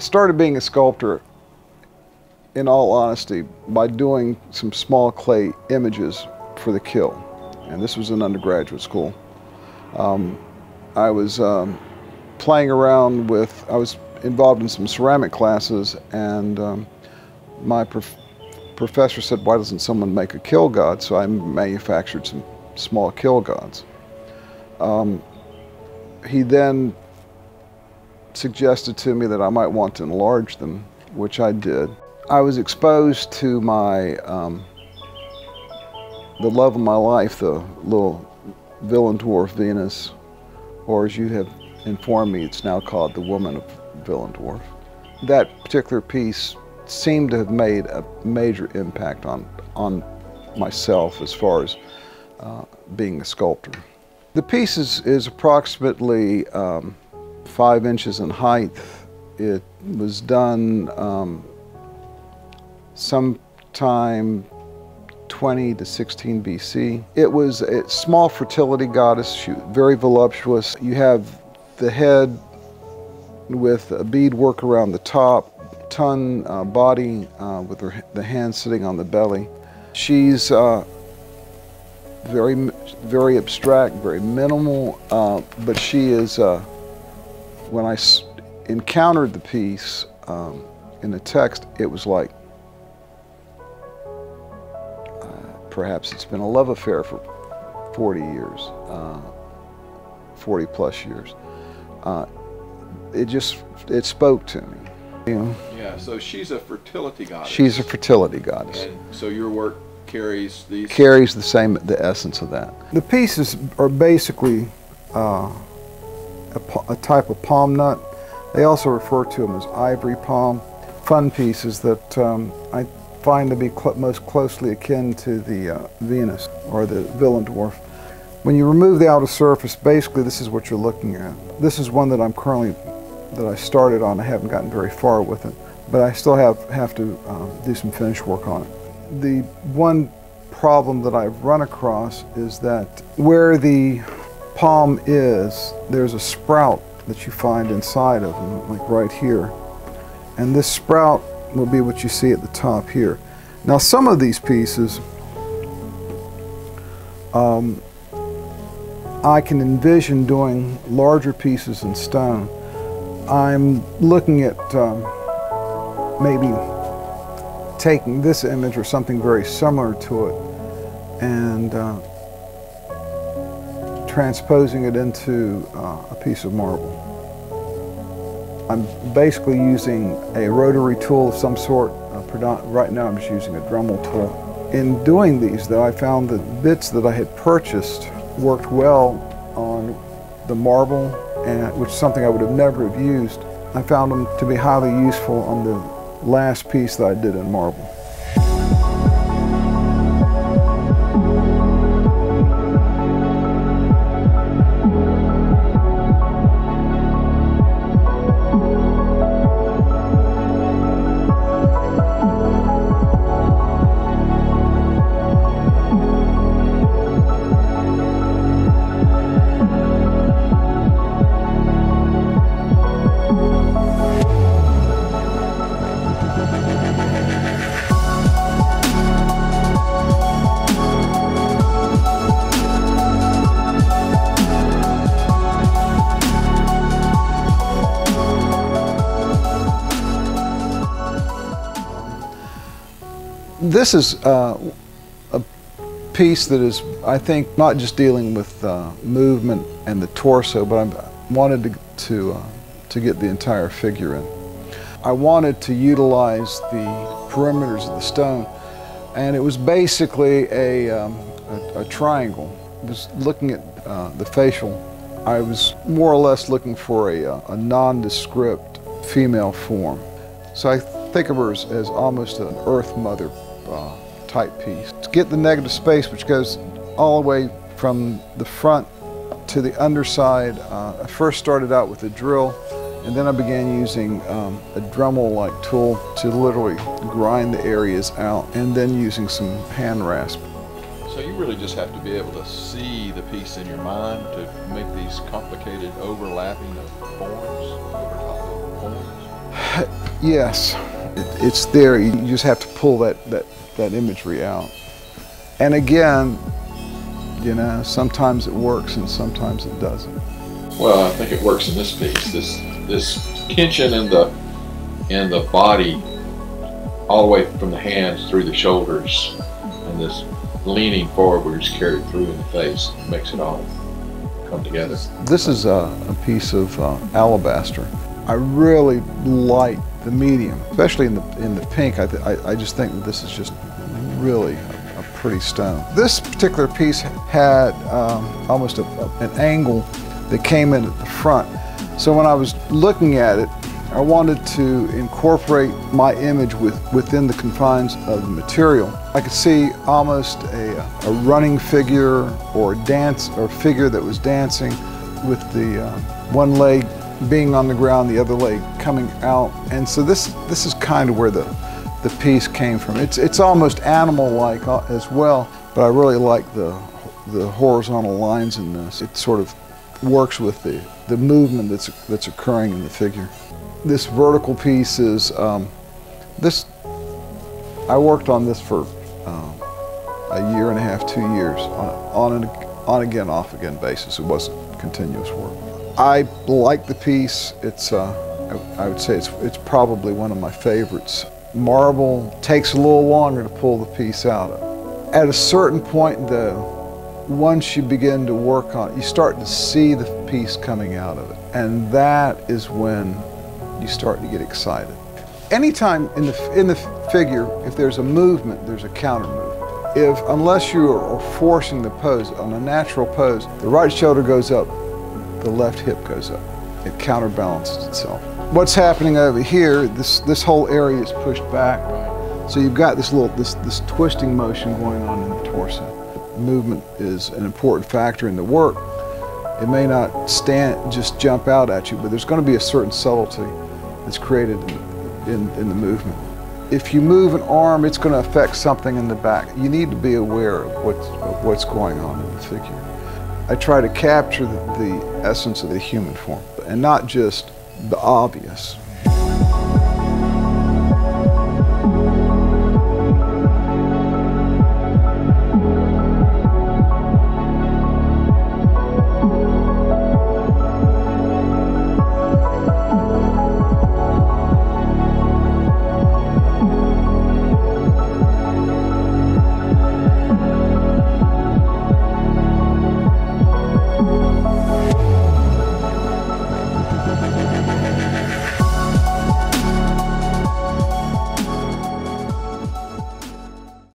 started being a sculptor, in all honesty, by doing some small clay images for the Kiln. And this was in undergraduate school. Um, I was um, playing around with, I was involved in some ceramic classes, and um, my prof professor said, why doesn't someone make a kiln god? So I manufactured some small kiln gods. Um, he then suggested to me that I might want to enlarge them, which I did. I was exposed to my, um, the love of my life, the little Willendorf Venus, or as you have informed me, it's now called the Woman of Willendorf. That particular piece seemed to have made a major impact on, on myself as far as uh, being a sculptor. The piece is, is approximately um, five inches in height. It was done um, sometime 20 to 16 BC. It was a small fertility goddess, she, very voluptuous. You have the head with a bead work around the top, ton uh, body uh, with her, the hand sitting on the belly. She's uh, very, very abstract, very minimal, uh, but she is, uh, when I encountered the piece um, in the text, it was like, uh, perhaps it's been a love affair for 40 years, 40 plus years uh, it just it spoke to me. You know? Yeah. So she's a fertility goddess. She's a fertility goddess. And so your work carries these carries the same the essence of that. The pieces are basically uh, a, a, type of palm nut. They also refer to them as ivory palm. Fun pieces that um, I find to be cl most closely akin to the uh, Venus or the Willendorf. When you remove the outer surface, basically this is what you're looking at. This is one that I'm currently, that I started on. I haven't gotten very far with it, but I still have, have to um, do some finish work on it. The one problem that I've run across is that where the palm is, there's a sprout that you find inside of them, like right here. And this sprout will be what you see at the top here. Now some of these pieces, um, I can envision doing larger pieces in stone. I'm looking at um, maybe taking this image or something very similar to it and uh, transposing it into uh, a piece of marble. I'm basically using a rotary tool of some sort. Uh, right now I'm just using a Dremel tool. In doing these though, I found that bits that I had purchased worked well on the marble, and, which is something I would have never have used. I found them to be highly useful on the last piece that I did in marble. This is uh, a piece that is, I think, not just dealing with uh, movement and the torso, but I wanted to, to, uh, to get the entire figure in. I wanted to utilize the perimeters of the stone, and it was basically a, um, a, a triangle. I was looking at uh, the facial. I was more or less looking for a, uh, a nondescript female form. So I think of her as, as almost an earth mother uh, type piece. To get the negative space, which goes all the way from the front to the underside, uh, I first started out with a drill and then I began using um, a Dremel-like tool to literally grind the areas out and then using some hand rasp. So you really just have to be able to see the piece in your mind to make these complicated overlapping of forms, over top of forms? yes, it, it's there. You just have to pull that, that, that imagery out. And again, you know, sometimes it works and sometimes it doesn't. Well, I think it works in this piece. This this tension in the in the body, all the way from the hands through the shoulders, and this leaning forward is carried through in the face. Makes it all come together. This is a, a piece of uh, alabaster. I really like the medium, especially in the in the pink. I, I, I just think that this is just really a, a pretty stone. This particular piece had um, almost a, an angle that came in at the front. So when I was looking at it, I wanted to incorporate my image with, within the confines of the material. I could see almost a, a running figure or a dance or figure that was dancing with the uh, one leg being on the ground, the other leg coming out. And so this this is kind of where the the piece came from. It's it's almost animal-like uh, as well, but I really like the the horizontal lines in this. It sort of works with the the movement that's that's occurring in the figure. This vertical piece is, um, this, I worked on this for um, a year and a half, two years on, on an on again, off again basis. It wasn't continuous work. I like the piece. It's, uh, I, would say it's, it's probably one of my favorites. Marble takes a little longer to pull the piece out. Of. At a certain point though, once you begin to work on it, you start to see the piece coming out of it. And that is when you start to get excited. Anytime in the, in the figure, if there's a movement, there's a counter movement. If, unless you are forcing the pose, on a natural pose, the right shoulder goes up, the left hip goes up. It counterbalances itself. What's happening over here, this, this whole area is pushed back. So you've got this little, this, this twisting motion going on in the torso. Movement is an important factor in the work. It may not stand, just jump out at you, but there's going to be a certain subtlety that's created in, in, in the movement. If you move an arm, it's going to affect something in the back. You need to be aware of what's, of what's going on in the figure. I try to capture the, the essence of the human form and not just the obvious.